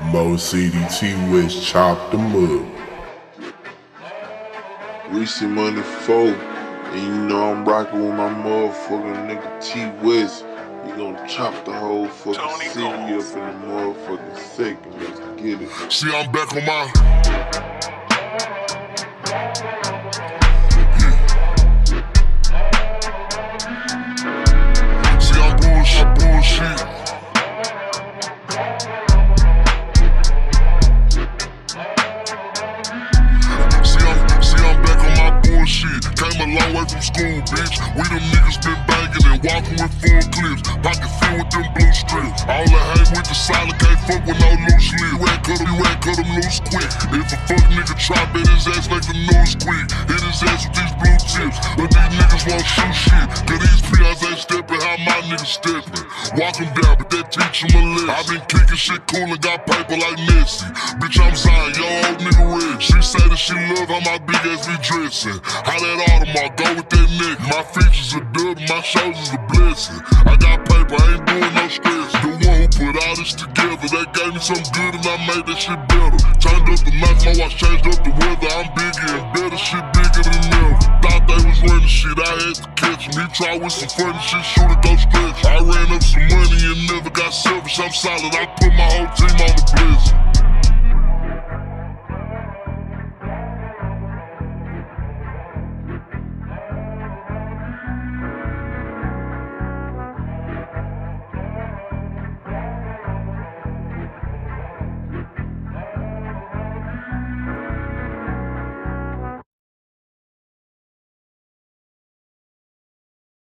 Mocity Twest chopped them up. We see money four, and you know I'm rocking with my motherfucking nigga T West. He gonna chop the whole fucking city up in the motherfucking second. Let's get it. See, I'm back on my. Bitch. We them niggas been banging and walking with full clips. Pocket filled with them blue strips. All I hang with the solid, can't fuck with no loose lip. Loose quick. If a fuck nigga try, bet his ass like the news quick. Hit his ass with these blue tips. But these niggas won't shoot shit. Cause these PRs ain't stepping how my niggas stepping. Walk 'em down, but that teach 'em a lesson. I been kicking shit cool and got paper like Messi. Bitch, I'm Zion, yo old nigga red. She say that she love how my big ass be dressing. How that Audemars go with that neck. My features are dub, my shoulders a blessing. I got paper, I ain't doing no stress. Put all this together, that gave me some good and I made that shit better. Turned up the knife, my watch changed up the weather. I'm bigger and better, shit bigger than ever. Thought they was running shit, I had to catch 'em. He try with some funny shit, shoot it, go stretch. I ran up some money and never got selfish. I'm solid, I put my whole team on the blizzard.